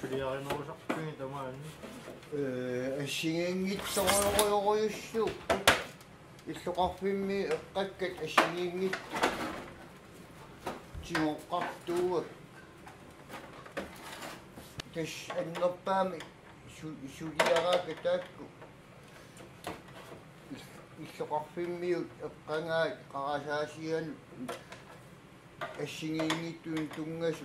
сулиаринерусарпиги тамаани э ассигингитсоруйоруйуссуу иллоқарфимми эққаккат ассигингит тиоққартууак тэш аннерпаами сулиарака таакку иллоқарфиммиут эққангаат қарасаасиан ассигингиттуун тунгасу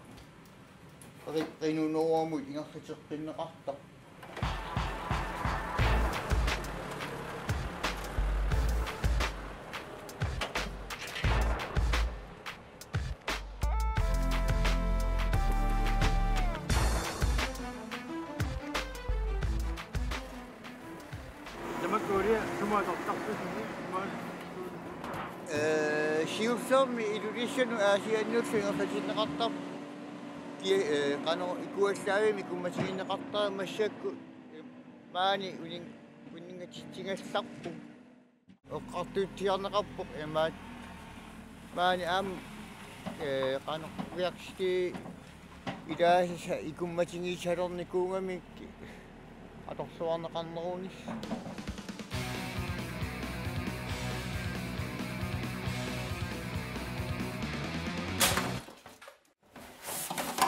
rinunooramut ingerriterpinneqartaq Siwllom i dwi'n eisiau nhw a siwnnw'r ffingol ffydd yn y godom. Кано икуаллаавими куммасигиннеқартаа массакку маани унин унингатитсигалларпу эққартуутсиарнеқарпоқ эмаат маани аам э кано реаксти идаасса икумматингисалерникуунгамикки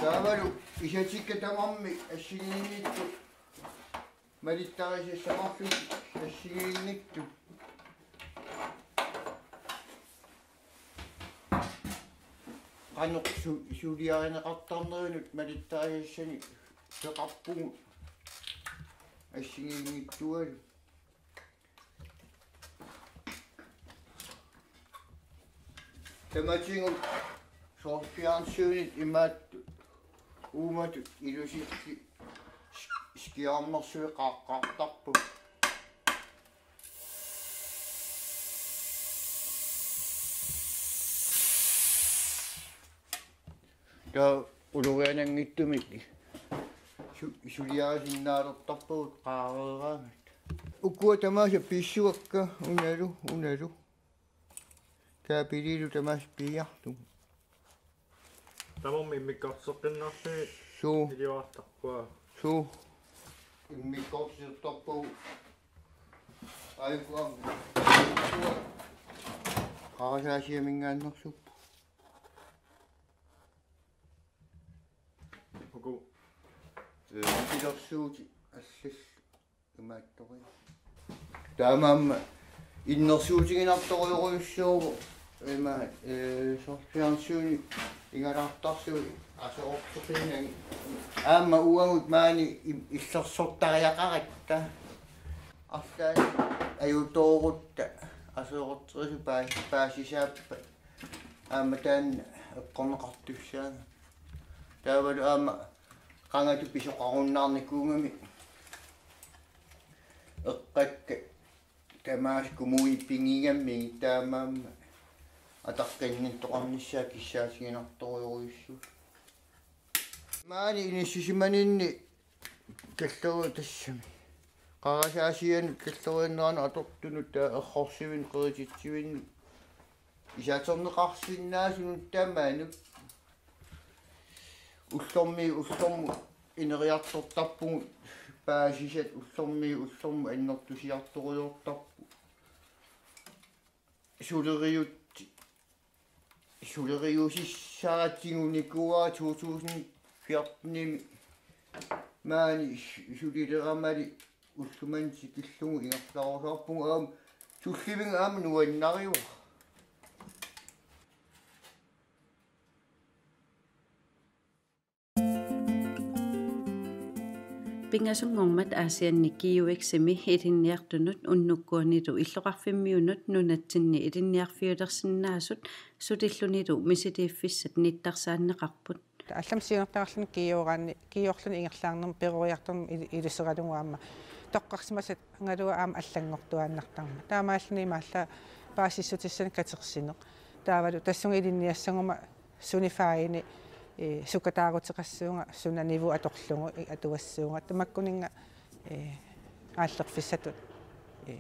సవాలు ఇషచిక్కతమమ్మి అశ్వినిత్తు మరి తాజ సమాఫి అశ్వినిత్తు qanuq suuliarineqartarnerunut malittaariassani peqarpugu assingiinnittualu tamatingut uumatu ilusiqsi skiarmarsui qaaqqaartarpum ta ulurianangittumik suliarisinaalertarpugut qaareeraamit ukua tamaasa pissuakka unalu unalu taapililu tamaas piijartugut Estamos mi mikrofonnappe. Joo. Joo, tappaa. Joo. Mikrofon tappuu. Aivan. Kaasa asia minkään noksu. Onko? Yhdyssuuti. Assis. Ymmärtävä. Tämä on innosuutikin attoa joku med eh øh, så ser han synlig. Jeg har haft også jo, op til pengen. Jeg hoe mig uafhudt mig, i, i så sort, der jeg er rigtig. Og så er jeg jo dårligt, der. Er med den, jeg kommer godt til sig. Der var det, jeg ganger til bishop taamaamma атаққиннинтоқарнissaа киссаасигинарториуруйуссу маани иниссисиманинни каллеру тассами қарасаасиан каллеруиннерана атортунут таа эрхорсивин қерититсивин исаатернеқарсиннаасунут таамаанут уллорми уллорму инериартортарпугу паасисат уллорми уллорму аннертусиарторуйортарпу сулериут сулериусиссаатсигуникуа 2014 маани сулилерамали уллуманси киллугу ингерларусаарпугу аам. Сулливин аама нуаннариуа pingasungormat aasiannikiuiksimi ilinniartunut unnukkuanilu illoqarfimmiunut nunatsinni ilinniarfiulersinnaasut sutillunilu misitiiffissat nittarsaanneqarput аллам сиунертараллун киюораани киюорлун ингерлаарнерм перуриарторм илиссералугуаама тоққарсимасат ангалуа аама аллангортуааннартарма таамааллуни маалла паасиссутиссани катерсинеқ таавалу тассунгилинниассангума сунифаини э сукатаагутеқассуунга сунаниву аторлугу атуассуунга тамаккунинга э ааллерфиссатут. Э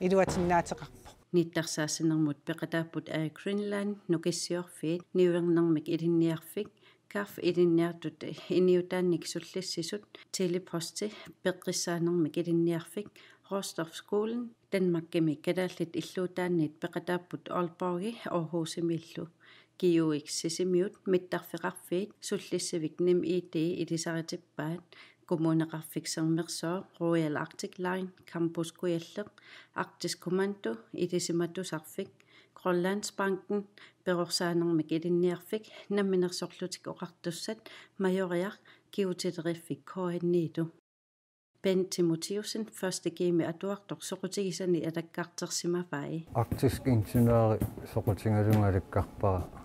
илуатиннаатеқарпо. Ниттарсаассинермут пеқатааппут аа Greenland нукиссиорфиит ниуернэрмик илинниарфик каф илинниартут иниутаанник суллиссисут телепости пеққиссаанермик илинниарфик Rostorpskolen Danmarkgemi kadaallit illuutaanniit peqataapпут Aalborgi Aarhusимиллу GUX sisimiut mittarfeqarfiit sullissivik nim IT ilisaritippaat kommuneqarfiksermersoo Royal Arctic Line campus kujalleq Arktisk Kommando ilisimatusarfik Grønlandsbanken perorsaanермик илинниарфик намминерсорлутик оқартуссат majoriaq kiutiteriffik koinniitu Ben Timotheusen første game atuartor soqutigisani alakkaartersimavai Arktisk ingeniøri soqutingalungalakkarpara taulu kiuvik sisimiut ta Arktisk ingeniørmi soqutigisanni takuvunga taulu biomasaqata sakkortupput kaarteripi ta matematik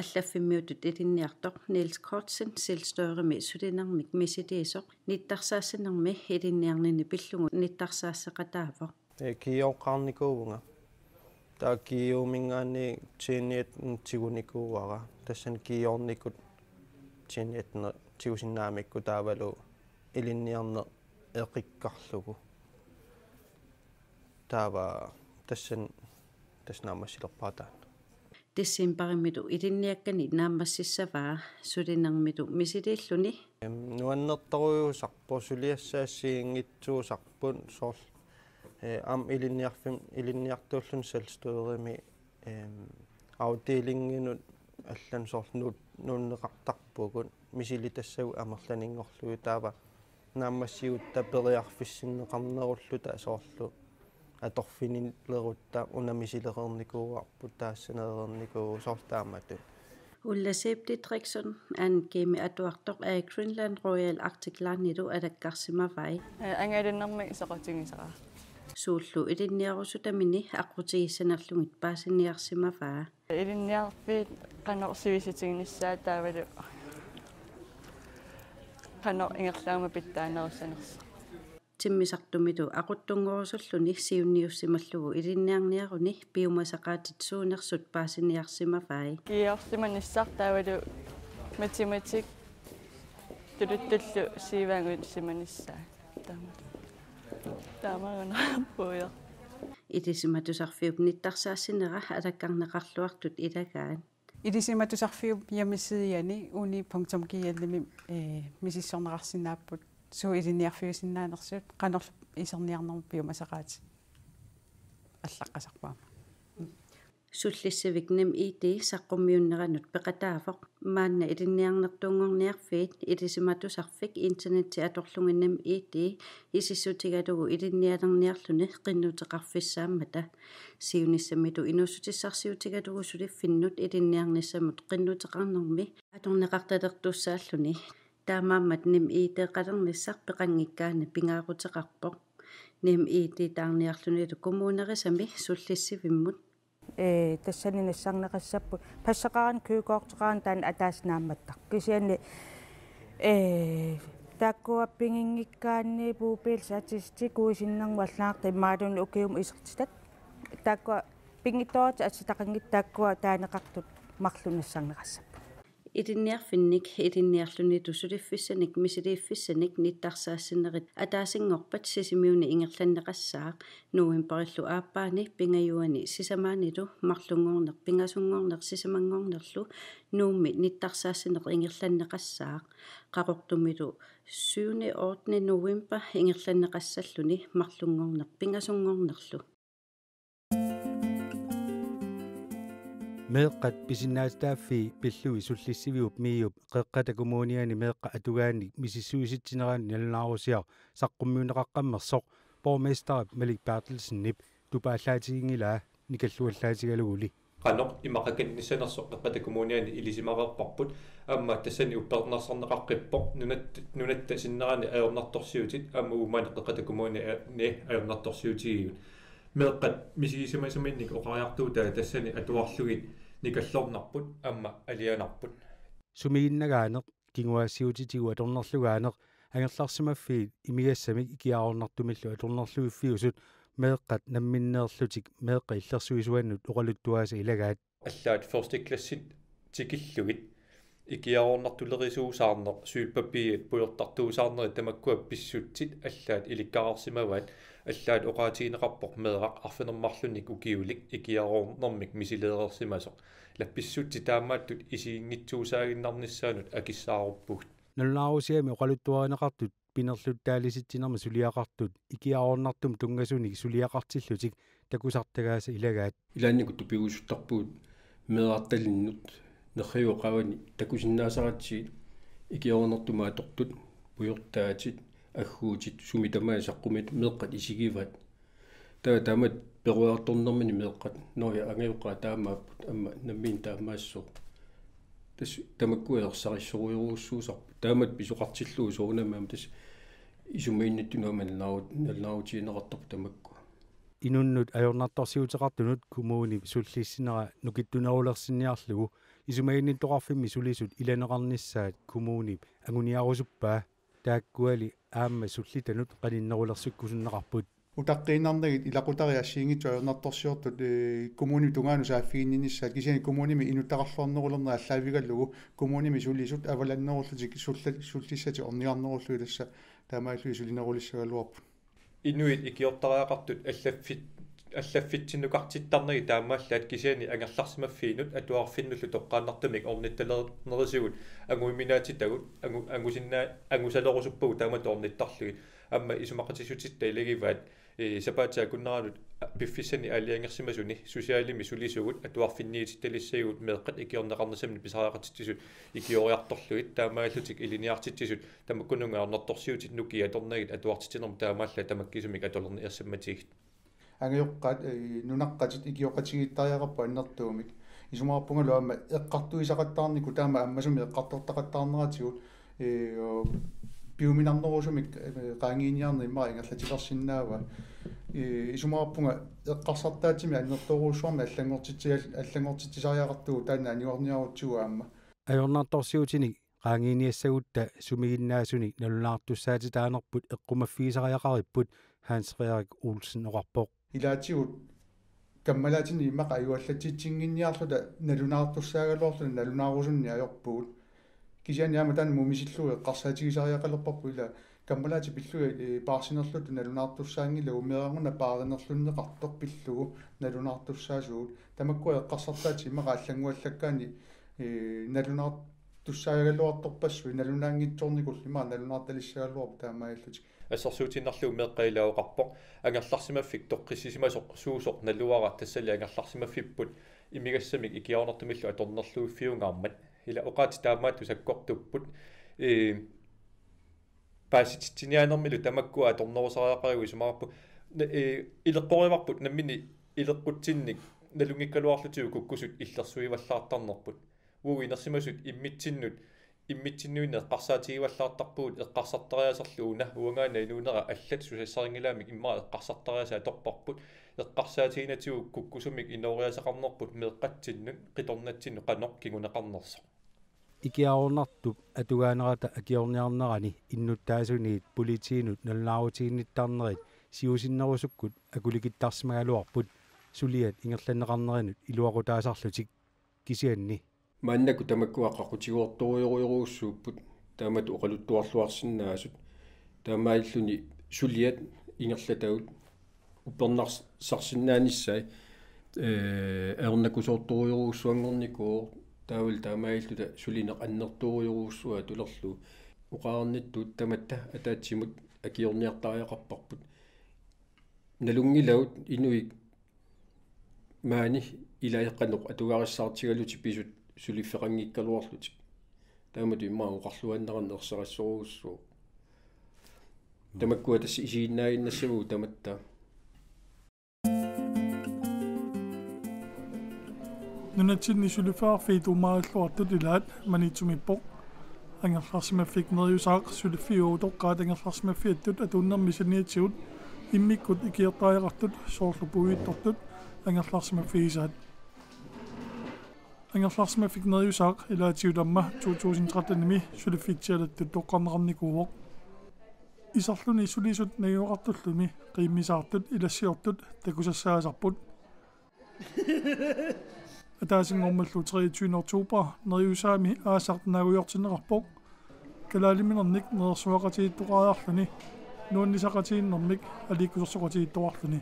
аллаффиммиутут илинниартоq Niels Kortsen selvstørremi sulinarmik misitiisoq nittarsaassinermi ilinniarnini pillungu nittarsaassaqataavo э киоққарникуувнга таа киумингаани тиниет тигуникууара тассан киорникут тиниетне тигусиннаамикку таавалу илинниарне эқиккарлугу таава тассан таснамассилерпаатаан тиссимпариммиту илинниаккани нааммассиссаваа сулинермиту мисилииллуни нуаннерторуйусарпо сулиассаассиингитсуусарпун соорл э ам илинниарфим илинниартууллун салстуерими эм аутилингинут аллан соорлнут нууннеқартарпугут мисилитассагу амерланингорлуи таава нааммассиутта периарфиссиннеқарнеруллута асоорлу аторфинилерутта унамисилеқерникууарпут таассанерерникуу соорлаамату Ulla Septitrikson angemi atuartoq a Greenland Royal Arctic Line-ilu alakkarsimavai ангалиннэрми исақатигисара сууллу илинниарусутамини аққутигиссанерлугит паасинниарсимаваа илинниарфиит канерсивиситигниссаа таавалу qano ingerlaama pittaanerisanersa Тиммисартумилу aquttunngorusуллуни сиунниуссималлугу. Илинниарниаруни пиумасақаатит суунерсут паасиниарсимаваи киорсиманиссар таавалу математик тулутталлу сиваангут симаниссаа таама таамагана поя итисиматусарфиуп ниттарсаассинера алаккарнеқарлуартут илагаан илисиматусарфиуп ямиссиани уни пунктум киаллими э мисиссорнеқарсинааппут суу илиниарфиусиннаанерсуут канерлу исерниарнерму пиумасақаати аллаққасарпаама суллиссавик ним ит саққуммиуннеранут пеқатаафоқ маанна илинниарнертунгорниарфиит илисиматусарфик интернетти аторлугиннам ит исиссутигалугу илинниалерниарлуни қиннутеқарфиссааммата сиуниссамиту инуссутиссарсиутигалугу сулиффиннут илинниарниссамут қиннутеқарнерми аторнеқарталертуссааллуни таамааммат ним ит қалерниссар пеқангиккаана пингаарутеқарпоқ ним ит таарниарлунилу коммунерисами суллиссивиммут э тассани нассарнеқассаппу пассақаран кюукоортеқаран таан атааснаамматтар кисиани э таккуаппингингиккаанни пуупил сатисти куисиннэрму аллааққи маалуни укиум исертитат таккуа пингиторат аситақангит таккуа таанеқартут марлунассарнеқассап илинниарфинник илинниарлуни тусулиффиссаник мисилииффиссаник ниттарсаассинерит атаасингорпат сисимиуни ингерланнеқассаақ нуимпериллу ааппаани пингаюани сисамаанилу марлунгорнер пингасунгорнер сисамангорнерлу нуумми ниттарсаассинеқ ингерланнеқассаақ қақортумилу 7. 8. новембер ингерланнеқассаллуни марлунгорнер пингасунгорнерлу meeqqat pisinnaastaaffii pillui sullissivиуп мииуп qeqqatakumууниани meeqqa атугаанник мисиссуиситсинераани налунааруsiar саққуммиунеқаққаммерсоқ borgmester Malik Bertelsen nip тупааллаатигингилаа никаллуаллаатигалугули qanoq imaqakannissanersoq qeqqatakumууниани илисимақарпарпут аама тассани уппернерсарнеқарқиппоq нунат нунатта синнерани аернарторсиутит аама уумаани qeqqatakumууни не аернарторсиутигиут meeqqat misigisimasuminnik oqariartuutaa tassani atuarlugit никаллорнарпут амма алианарпут сумигиннагааneq кингуассиутитигу аторнерлугааneq агерларсимаффиит имигассамик икиаарнартумиллу аторнерлуиффиусут meeqqat намминнеерлутик meeqqa иллерсуисуаннут оqaluttuaasa илагаат аллаат first class-ит тикиллугит икиаарнартулерисуусаарнер сүйпаппиит пуйортартуусаарнери тамаккуа писсутсит аллаат иликкаарсимаваат аллаат оqaатигинеқарпоқ меэрақ арфинермарлуник укиулик икиаруорнэрмик мисилеерсимасоқ лапписсутти таамааттут исиингитсуусаагиннарниссаанут акиссааруппугт нуллаарусиами оқалуттуаринеқартут пинерлуттаалиситсинерма сулиақартут. Икиаруорнартум тунгасуник сулиақартиллутик такусартагааса илагаат. Илааннику тупигусуттарпуут меэрталиннут нерриуқавани такусиннаасаратсиит икиаруорнартумаа тортут пуйортаатит аггуутит суми тамаа саққумит меэққат исигиват. Таа таамат перуарторнэрмини меэққат ноя ангиуқаа таамааппут амма наммиин таамаассоо тас тамаккуерсариссоруйоруссуусарпу таамат писоқартиллуу соунамаама тас исумаиннаттунуаман наут налнаутиинеқартарпу тамакку. Инуннут ajornartorsiuteqartunut kumuuni sulliissinera nukittunerulерсинниарлугу исумаинниттоқарфимми сулисут иланеқарнissaat kumuuni агуниарусуппаа тааккуали аама суллитанут қалиннерулерсуккусуннеқарпут утаққииннарнагит илақутариассиингитсу аернарторсиортут э коммуни тунгану сааффииннинissаат кисиани коммуними инуттақарлуарнерулернера аллаавигаллугу. Коммуними сулисут аваланнеруллутик сулла суллиссати орниарнеруллу иласса. Таамааллуи сулинерулиссагалуарпут инуит икиортариақартут аллаффит аллаффитсиннукартиттарнаги таамааллаат кисиани ангерларсимаффиинут атуарфиннуллу тоққааннартумик орнитталернерисугут ангуиминаатитагут ангу ангусиннаа ангусалерусуппагу таамат орниттарлугит амма исумақатисутитта илагиваат э сапаатиа куннаранут пиффиссани аалиангерсимасуни сусиалими сулисугут атуарфинниититталиссагут меэққат икиорнеқарнасамни писариақатитсисут икиориарторлугит таамааллутик илиниартитсисут тамаккунунгаарнерторсиутит нуки аторнагит атуартитинерм таамаалла тамаккисумик атолерни ерсамматигит ангиоққат нунаққатит икиоқатигиттариақарпа аннертуумик исумаарпунгалу аама эққартуисақаттаарнику таама аммасуми эққартортақаттаарнератигу э биуминарнерусумик qaangiiniarni imma ingallatiqarsinnaava исумаарпунга эққарсартаатими аннерторуусуарми аллангортитсигал аллангортитсисариақартугу таана аниорниарутсуга аама ajornartorsiutinik qaangiiniassagutta sumigиннаасуник налунаартуссаати таанерпут эққумаффигисариақариpput Hans Frederik Olsen oqarpoq илаатигут каммалаатини имаqa аюаллатитсингинниарлута налунаартуссаагалуарлуна налунаарусунни ajorpuut кисианиама таан мумисиллуи эққарсаатигисариақалерпарпу ила каммалаати пиллуи паарсинерлуту налунаартуссаангила умеэрангуна пааринерлуннеқартоқ пиллугу налунаартуссаасуут тамаккуа эққарсартаати имаqa аллангуаллаккаани налунаартуссаагалуарторпассуи налунаангитсорникул има налунаарталиссагалуарпу таамааллутик ассорсуутиннарлу меэккаилаоқарпоқ ангерларсимаффик тоққиссисимасоқ суусоқ налуара тассали ангерларсимаффиппут имигассамик икиаорнартумиллу аторнерлуиффиунгаармат ила оқаати таамаатту саккортуппут э пааситсинианермилу тамаккуа аторнерусариақариуи сумаарпу э илеққориварпут наммини илеққутсинник налунгиккалуарлутиу куккусут иллерсуиваллаартарнерпут уу инерсимасут иммитсиннут иммитсиннуинне эққарсаатигиваллаартарпуут эққарсартариасерлууна уангаана инуунера аллат сусассарингилаамик иммаа эққарсартариасаа торпарпут эққарсаатигинатигу куккусумик инориасақарнерпут меэққатсиннут қиторнатсинну қанеқ кигунеқарнерсо икиаорнартуп атугаанерата акиорниарнерани иннуттаасуниит политиинут наллаарутигинниттарнерит сиусиннерусуккут акуликиттарсимагалуарпут сулиат ингерланнеқарнеринут илуақутаасарлутик кисианни маннаку тамаккуаққақутигуорторуйоруйоруussууппут таамат оқалуттуарлуарсинаасут таамаиллуни сулиат ингерлатагут уппернарсарсинааниссай э эрнакусоорторуйоруuссуангорникуу таавал таамаиллута сулинеқ аннерторуйоруuссуа тулерлу уқаарниттуут таматта атаатсимут акиорниартариақарпарпут. Налунгилаут инуик маани илаеққанеқ атугаариссаартигалути писут сулиффеқангиккалуарлутик таамату иммаа уқарлуаннеран ерсерассоругуссуу тамаккуа тасси исииннаагиннассаву таматта. Нунатсинни сулифаарфи тумааллуартут илаат манитсумиппоқ ангерларсимаффик нерюсаақ сулиффиуутоққаат ангерларсимаффиаттут атуннэрми саниатсигут иммиккут икиертаajaqartut соорлупугииттортут ангерларсимаффигисаат ангерларсимаффик нерюсаақ илаатиуламма 2013-ними сулиффитсиалаттут тоққарнеқарникууоқ исарлуни сулисут наюоқартуллуми қииммисаартут илассиортут такусассаасарпут атаасингормаллу 23 октобер нерюсаами аасартнаагуйортинеқарпоқ калаалиминерник нерсуақатииттоқариарлуни нууннисақатииннэрмик аликкусерсоқатииттоқарлуни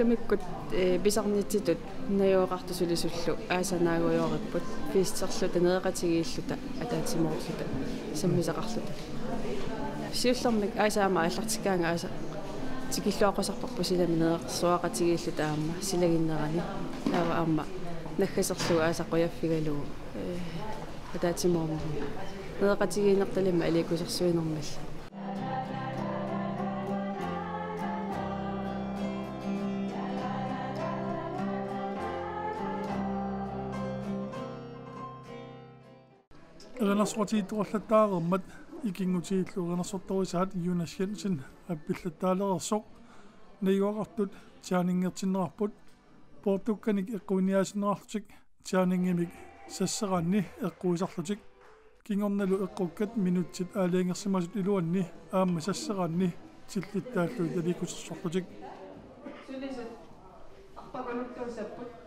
уллумиккут э писарнитситут наюоqartusулисуллу аасанаагуйориппут пииссерлута неэqatigiиллута атаатимоорлута саммисақарлута сиуллермик аасаама аллартиккаанга ааса тикиллуақусарпарпу силами неэқсуақатигииллута аама. Силагиннерани аава аама. Наггасерлуга аасақуяффигалугу э атаатимоорму неэqatigiиннерталимма аликусерсуинермалла эринарсуатиитторлаттаарермат Юнас Jensen аппиллаттаалерерсоқ наюақартут тианингертиннерарпут портукканик эққуниаасинерарлутик тианингимик сассеранни эққуисарлутик кингорналу эққуккат минутсит аалиангерсимасут илуанни аама сассеранни тиллиттааллуит аликусерсорлутик сулисат арпакалуттуусаппут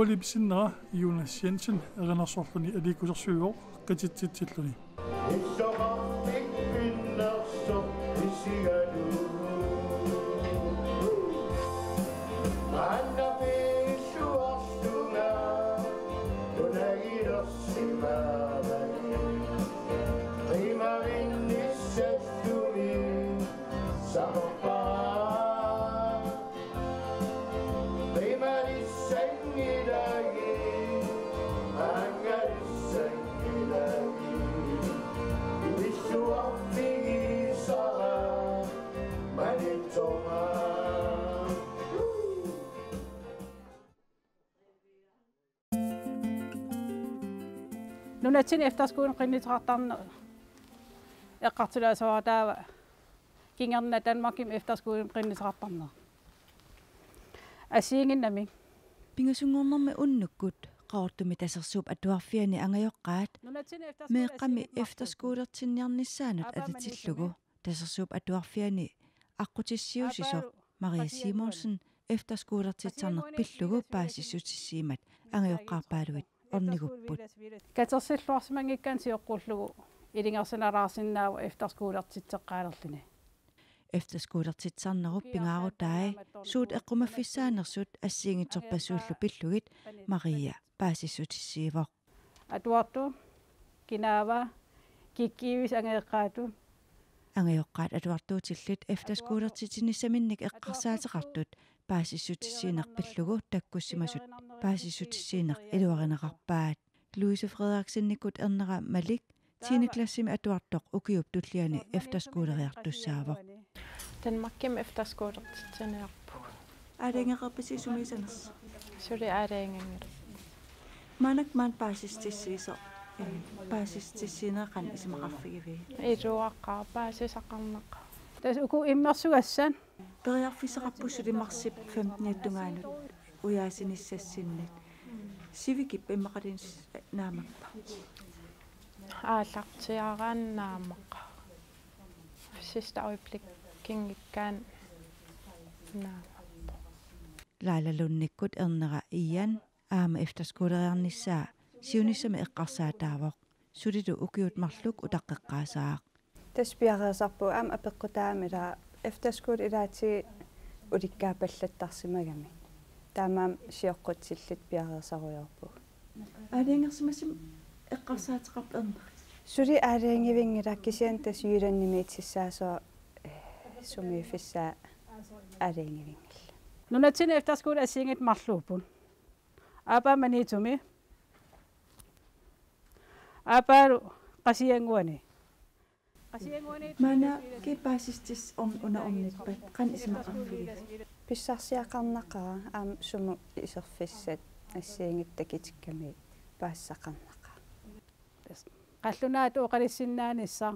уалипсиннера Юнас Jensen эринарсорлуни аликусерсуйоо qatitsitsilluni нунатсин эфтерскуун qinnitartarna эққартулаасуаратаава кингерна Danmarkim эфтерскуун qinnitartarna асиингиннами пингасунгорнэрми уннуккут qaortumi tasersuup atuarfiani angajoqqaat meeqqami efterskuulertinniarnissaanut alitillugu tasersuup atuarfiani аққутиссиусисо Maria Simonsen efterskuulertitsarner pillugu paasissutissiimat angajoqqaarpaaluit орнигуппут катерсиллуарсимангиккаан сиоққуллугу илингерсанараарсиннаава efterskuulertitseqqaalерлини efterskuulertitsarnerup pingaarutai suut eqqumaffisaanерсут ассиингитерпассууллу пиллугит Maria paasissutissiivoq atuartu kinaava kikkiivis angeeqqaatu angajoqqaat atuartuutillut efterskuulertitinnissaminnik eqqarsaatеқартут paasissutissiinerpillugu takkussimasut paasisutisiineq iluarinaqarpaat Louise Frederiksen-nikut ernera Malik. Tiende klassim atuartoq ukiup tutliani efterskooleriartussaavoq Danmarkim efterskooleriartussanearpu Aaringerapisi sumisanersa Suli aaringamir Manak man paasistissiiso paasistisineqan eh, isimaqarfigivi Iluaqqaa paasisaqarnaqa Tas uku immersugassan Periarfisaqarpusulimarsip 15 attungaanut uyaasinissassinnit sivikip immaqalins naamappa ааллартиарааннаамаqa sidste øjeblik kingikkaan naamappa laalalunnikkut ernera ian aama efterskuuleriarnissaa siunissami eqqarsaataavoq sulilu ukiut marluk utaqqeqqaasaaq таспиареерсарпу аама апеққутаамила efterskul илаати уликкаапаллаттарсимагами Таамаам сиоққутсиллит пиареерсаруйорпу алингерсимасим эққарсаатеқарп ернер сули аалиангивингила кисиан тас юиланнимиитсиссаасоо сумиифиссаа аалиангивингил нунатсин efterskul асингит марлуупун. Апа манитуми апару qasianguani мана кипаасистис орн уна орниппат qan исмақарфиги писсарсиақарнақара аам суму исерфиссат ассиингиттакитикками паассақарнаqa qallunaat uqalissinnaanisса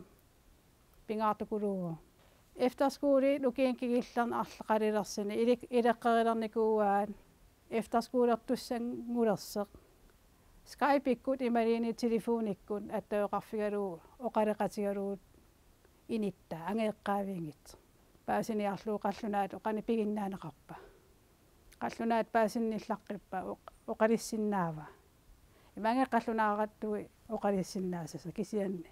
pingaartukuluugu efterskuli lukien kigillarn арлеqalilersini ilik ileqqerilernikууaan efterskuulertussangulerseq Skype-ikkut imaliini telefonikkun attauqarfigaluu oqaleqatigaluut initta angeeqqaaviingit qallunaat oqani piginnaaneqarpa qallunaat paasinnillaqqippa oqalissinnaava imange qallunaaqattui oqalissinnaasasa kisianni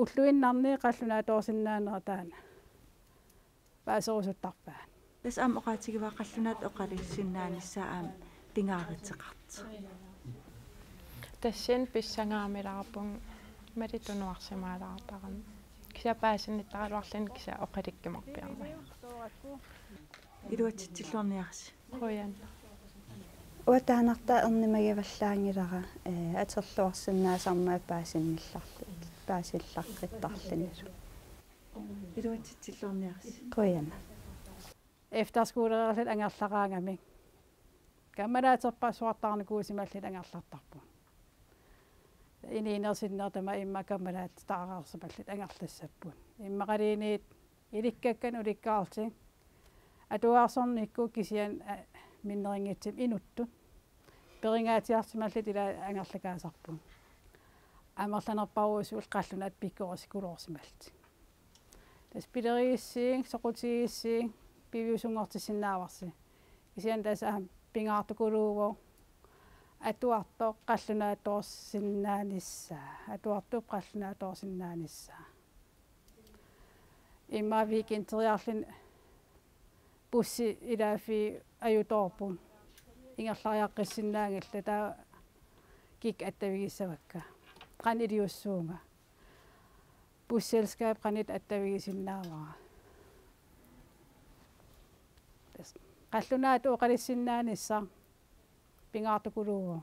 уллуиннарни qallunaat oorsinnaanera taana paaserusuttarpaan тас аам оqaатигиваа qallunaat oqalissinnaanissaa аам пингааритеқарт тассын писсангаамиларпун малитуnuarsimaalaартарам кися паасинниттаралуарлин кися оқаликкимарпиарма илуатситсиллуарниарси хоян уатаанарта эрнимагиваллаангилара э атерлуарсинаасармаа паасиннилларлут паасиллаққиттарлинилу илуатситсиллуарниарси хоян efterskolererlit angerlaraangami каммалаатерпаасуартаарникуусималлит ангерлартарпу иниинерсиннертама имма каммалаат таараарсамаллит ангерлассаппун иммақалиниит иликкаккан уликкаарти атуаарсорникку кисиан миннерингитсим инутту перингаатиарсималлит ила ангерлакаасарпун амерланерпаруусуул қаллунаат пиккорсикулоорсималти тас пилерииссиин соқутигиссиин пивиусунгортиссиннааварси кисиан тас аа пингаартукулууго атуарто қаллунаатоорсиннааниссаа атуартуп қаллунаатоорсиннааниссаа имма викинтериарлин бусси илаафи аюторпун ингерлариаққиссиннаангилла таа кик аттавигиссавакка qaniliussuunga busselskab qanit attavigisinnaaraa qallunaat pinga tukuru.